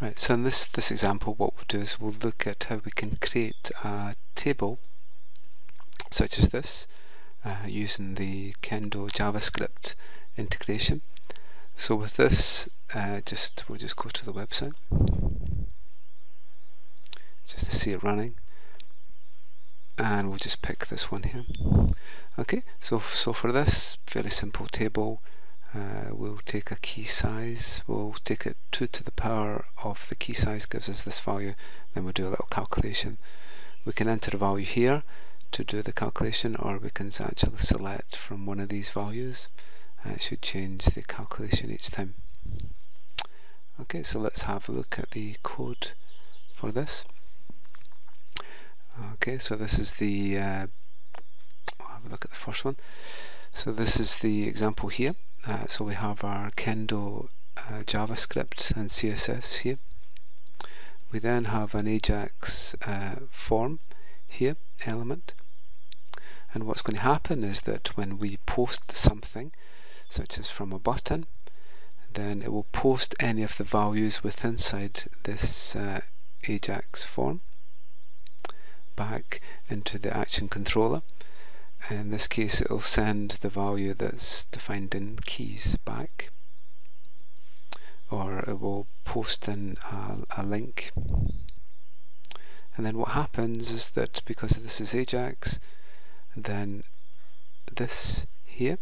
Right, so in this, this example what we'll do is we'll look at how we can create a table such as this uh, using the Kendo JavaScript integration. So with this, uh, just we'll just go to the website just to see it running and we'll just pick this one here okay so so for this fairly simple table uh, we'll take a key size. We'll take it 2 to the power of the key size gives us this value. Then we'll do a little calculation. We can enter a value here to do the calculation or we can actually select from one of these values. And it should change the calculation each time. Okay so let's have a look at the code for this. Okay, so this is the, uh, will have a look at the first one. So this is the example here. Uh, so we have our Kendo uh, JavaScript and CSS here. We then have an Ajax uh, form here, element. And what's going to happen is that when we post something, such as from a button, then it will post any of the values with inside this uh, Ajax form back into the action controller. In this case it will send the value that's defined in keys back or it will post in a, a link. And then what happens is that because this is Ajax then this here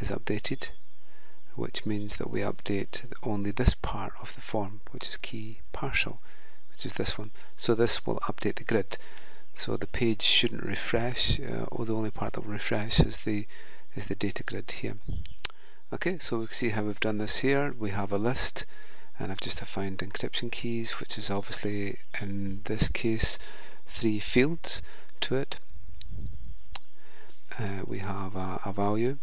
is updated which means that we update only this part of the form which is key partial which is this one. So this will update the grid so the page shouldn't refresh uh, or the only part that will refresh is the is the data grid here. Okay so we see how we've done this here. We have a list and I've just defined encryption keys which is obviously in this case three fields to it. Uh, we have a, a value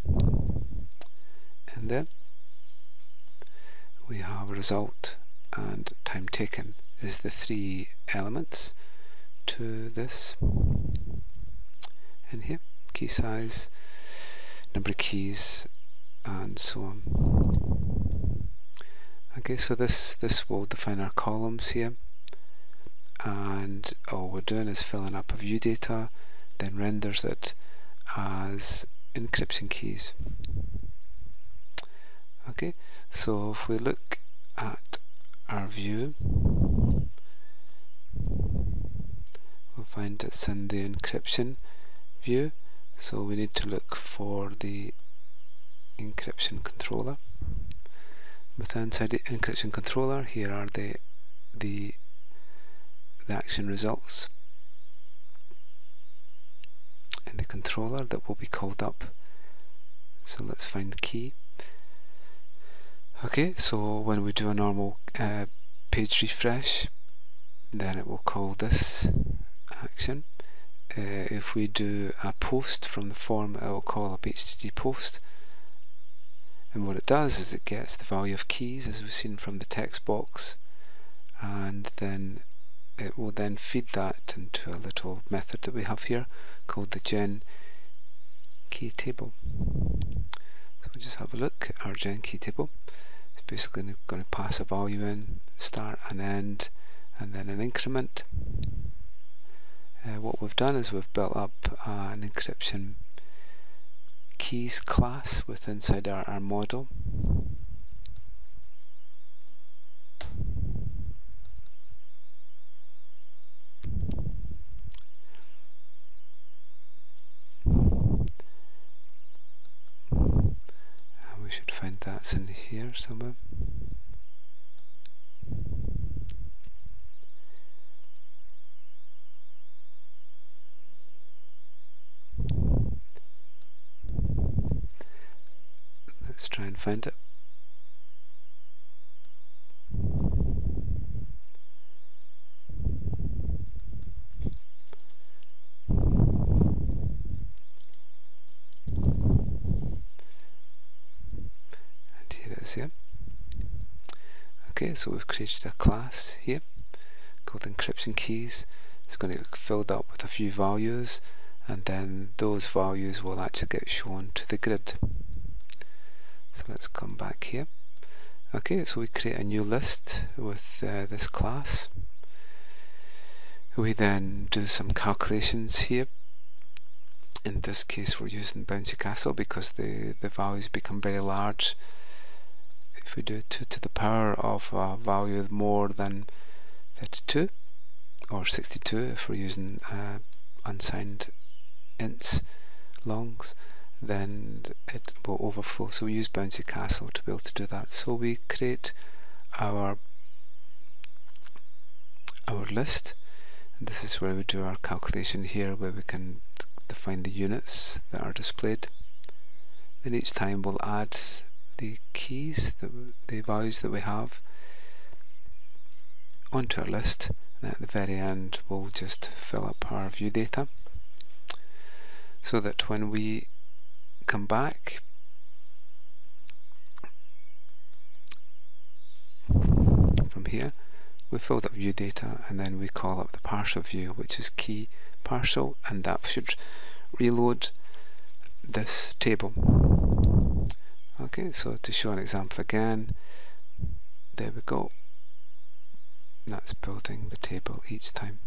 in there. We have a result and time taken is the three elements to this. In here key size number of keys and so on. Okay so this this will define our columns here. And all we're doing is filling up a view data then renders it as encryption keys. Okay so if we look at our view find it's in the encryption view. So we need to look for the encryption controller. Within inside the encryption controller here are the the the action results. In the controller that will be called up. So let's find the key. Okay so when we do a normal uh, page refresh then it will call this action. Uh, if we do a post from the form, it will call up HTTP post. And what it does is it gets the value of keys, as we've seen from the text box, and then it will then feed that into a little method that we have here called the gen key table. So we'll just have a look at our gen key table. It's basically going to pass a value in, start and end, and then an increment uh, what we've done is we've built up uh, an encryption keys class with inside our, our model. And we should find that's in here somewhere Let's try and find it. And here it is here. Okay, so we've created a class here called encryption keys. It's going to get filled up with a few values and then those values will actually get shown to the grid. So let's come back here Okay, so we create a new list with uh, this class. We then do some calculations here. In this case we're using Bouncy Castle because the, the values become very large. If we do 2 to the power of a value more than 32 or 62 if we're using uh, unsigned ints longs then it will overflow. So we use bouncy castle to be able to do that. So we create our our list. And this is where we do our calculation here where we can define the units that are displayed. Then each time we'll add the keys, the, the values that we have onto our list. And at the very end we'll just fill up our view data so that when we come back. From here we fill up view data and then we call up the partial view which is key partial and that should reload this table. Okay so to show an example again there we go. That's building the table each time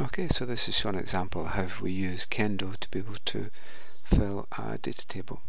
okay so this is showing an example of how we use Kendo to be able to fill a data table